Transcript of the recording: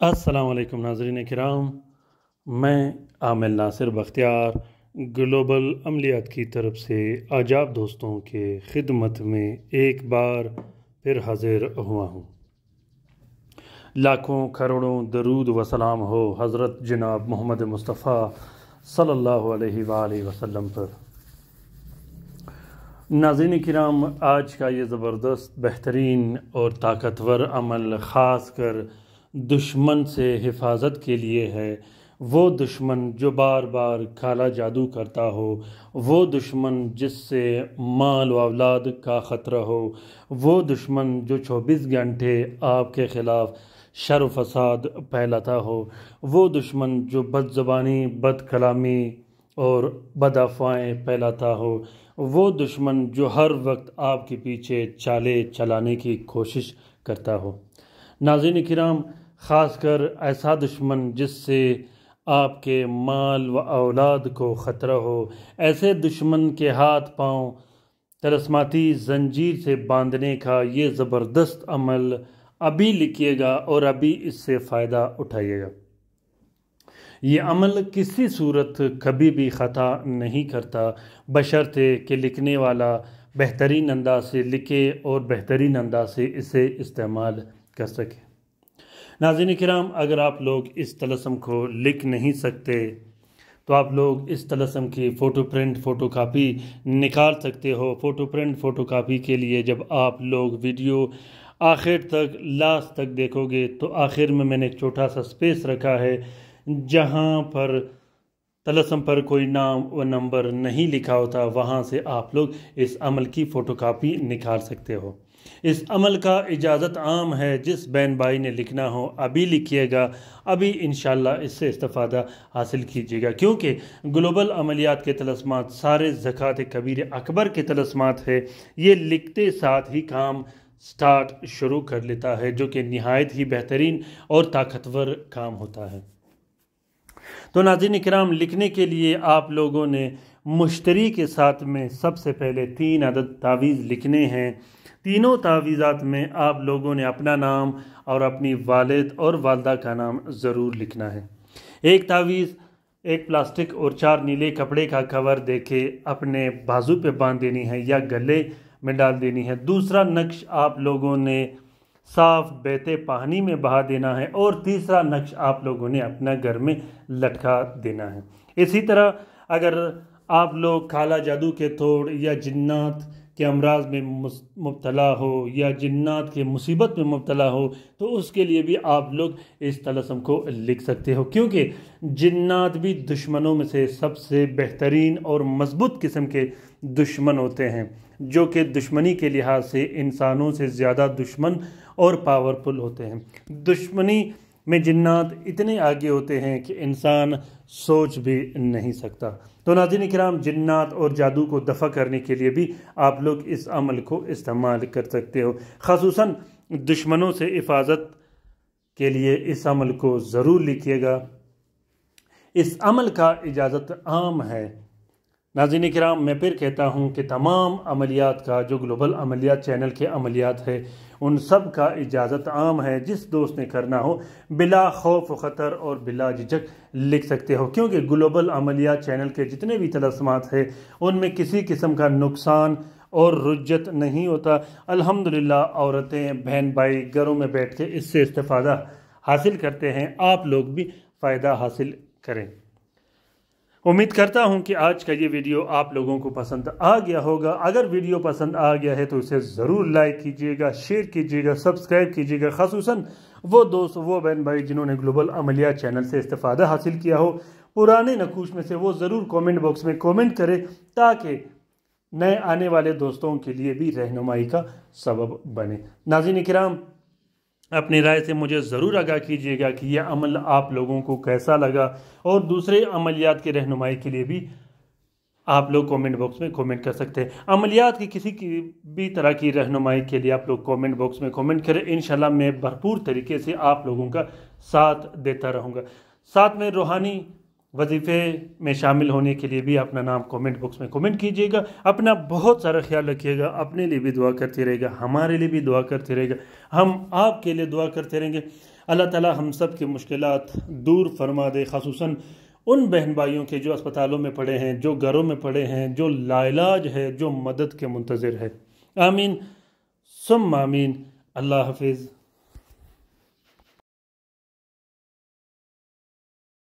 असलकम नाजरीन कराम। मैं आमिल नासिर बख्तियार, ग्लोबल अमलियात की तरफ़ से आजाब दोस्तों के खिदमत में एक बार फिर हाजिर हुआ हूँ। लाखों, करोड़ों दरूद वसलाम हो हज़रत जनाब मोहम्मद मुस्तफ़ा सल्लल्लाहु अलैहि वसल्लम पर। नाजिन कराम, आज का ये ज़बरदस्त, बेहतरीन और ताकतवर अमल ख़ास कर दुश्मन से हिफाजत के लिए है। वो दुश्मन जो बार बार काला जादू करता हो, वो दुश्मन जिससे माल औलाद का ख़तरा हो, वो दुश्मन जो 24 घंटे आपके ख़िलाफ़ शर फसाद फैलाता हो, वो दुश्मन जो बद ज़बानी बद कलामी और बदफ़ाएँ फैलाता हो, वो दुश्मन जो हर वक्त आपके पीछे चाले चलाने की कोशिश करता हो। नाजिन कराम ख़ासकर ऐसा दुश्मन जिससे आपके माल व औलाद को ख़तरा हो। ऐसे दुश्मन के हाथ पाँव तलस्माती जंजीर से बांधने का ये ज़बरदस्त अमल अभी लिखिएगा और अभी इससे फ़ायदा उठाइएगा। ये अमल किसी सूरत कभी भी ख़ता नहीं करता। बशर्ते कि लिखने वाला बेहतरीन अंदाज से लिखे और बेहतरीन अंदाज से इसे इस्तेमाल कर सके। नाजिन कराम, अगर आप लोग इस तलसम को लिख नहीं सकते तो आप लोग इस तलसम की फ़ोटो प्रिंट, फ़ोटो कापी निकाल सकते हो। फ़ोटो प्रिंट, फ़ोटो कापी के लिए जब आप लोग वीडियो आखिर तक, लास्ट तक देखोगे तो आखिर में मैंने एक छोटा सा स्पेस रखा है, जहाँ पर तलसम पर कोई नाम व नंबर नहीं लिखा होता, वहाँ से आप लोग इस अमल की फ़ोटो कापी निकाल सकते हो। इस अमल का इजाज़त आम है, जिस बैन भाई ने लिखना हो, अभी लिखिएगा। अभी इन इससे इस्ता हासिल कीजिएगा, क्योंकि ग्लोबल अमलियात के तलस्मात, सारे ज़क़़त कबीर अकबर के तलस्मात है। ये लिखते साथ ही काम स्टार्ट शुरू कर लेता है, जो कि नहायत ही बेहतरीन और ताकतवर काम होता है। तो नाजिन कराम लिखने के लिए आप लोगों ने मुश्तरी के साथ में सबसे पहले तीन अदद तावीज़ लिखने हैं। तीनों तावीज़ात में आप लोगों ने अपना नाम और अपनी वालिद और वालदा का नाम ज़रूर लिखना है। एक तावीज़, एक प्लास्टिक और चार नीले कपड़े का कवर देके अपने बाजू पे बाँध देनी है या गले में डाल देनी है। दूसरा नक्श आप लोगों ने साफ़ बहते पानी में बहा देना है और तीसरा नक्श आप लोगों ने अपना घर में लटका देना है। इसी तरह अगर आप लोग काला जादू के तोड़ या जिन्नात के अमराज में मुबतला हो या जन्नात के मुसीबत में मुबतला हो तो उसके लिए भी आप लोग इस तलसम को लिख सकते हो। क्योंकि जन्नात भी दुश्मनों में से सबसे बेहतरीन और मज़बूत किस्म के दुश्मन होते हैं, जो कि दुश्मनी के लिहाज से इंसानों से ज़्यादा दुश्मन और पावरफुल होते हैं। दुश्मनी में जिन्नात इतने आगे होते हैं कि इंसान सोच भी नहीं सकता। तो नाजिन कराम जिन्नात और जादू को दफ़ा करने के लिए भी आप लोग इस अमल को इस्तेमाल कर सकते हो। खसूस दुश्मनों से हिफाजत के लिए इस अमल को ज़रूर लिखिएगा। इस अमल का इजाज़त आम है। नाजिन कराम, मैं फिर कहता हूँ कि तमाम अमलियात का, जो ग्लोबल अमलियात चैनल के अमलियात है, उन सब का इजाज़त आम है, जिस दोस्त ने करना हो, बिला खौफ, ख़तर और बिला झिझक लिख सकते हो। क्योंकि ग्लोबल अमलियात चैनल के जितने भी तलस्मात हैं, उनमें किसी किस्म का नुकसान और रुजत नहीं होता। अल्हम्दुलिल्लाह, औरतें बहन भाई घरों में बैठ के इससे इस्तेफादा हासिल करते हैं। आप लोग भी फ़ायदा हासिल करें। उम्मीद करता हूँ कि आज का ये वीडियो आप लोगों को पसंद आ गया होगा। अगर वीडियो पसंद आ गया है तो इसे ज़रूर लाइक कीजिएगा शेयर कीजिएगा सब्सक्राइब कीजिएगा। खसूस वो दोस्त, वो बहन भाई जिन्होंने ग्लोबल अमलिया चैनल से इस्तेफादा हासिल किया हो, पुराने नकूश में से वो ज़रूर कमेंट बॉक्स में कमेंट करें ताकि नए आने वाले दोस्तों के लिए भी रहनुमाई का सबब बने। नाजिन कराम अपनी राय से मुझे ज़रूर आगाह कीजिएगा कि यह अमल आप लोगों को कैसा लगा और दूसरे अमलियात के रहनुमाई के लिए भी आप लोग कमेंट बॉक्स में कमेंट कर सकते हैं। अमलियात की किसी की भी तरह की रहनुमाई के लिए आप लोग कमेंट बॉक्स में कमेंट करें। इन मैं भरपूर तरीके से आप लोगों का साथ देता रहूँगा। साथ में रूहानी वजीफ़े में शामिल होने के लिए भी अपना नाम कमेंट बॉक्स में कमेंट कीजिएगा। अपना बहुत सारा ख्याल रखिएगा। अपने लिए भी दुआ करते रहेगा। हमारे लिए भी दुआ करते रहेगा। हम आपके लिए दुआ करते रहेंगे। अल्लाह ताला हम सब की मुश्किल दूर फरमा दे। खसूस उन बहन भाइयों के जो अस्पतालों में पड़े हैं, जो घरों में पड़े हैं, जो लाइलाज है, जो मदद के मुंतज़र है। आमीन। सुम आमीन। अल्लाह हाफिज़।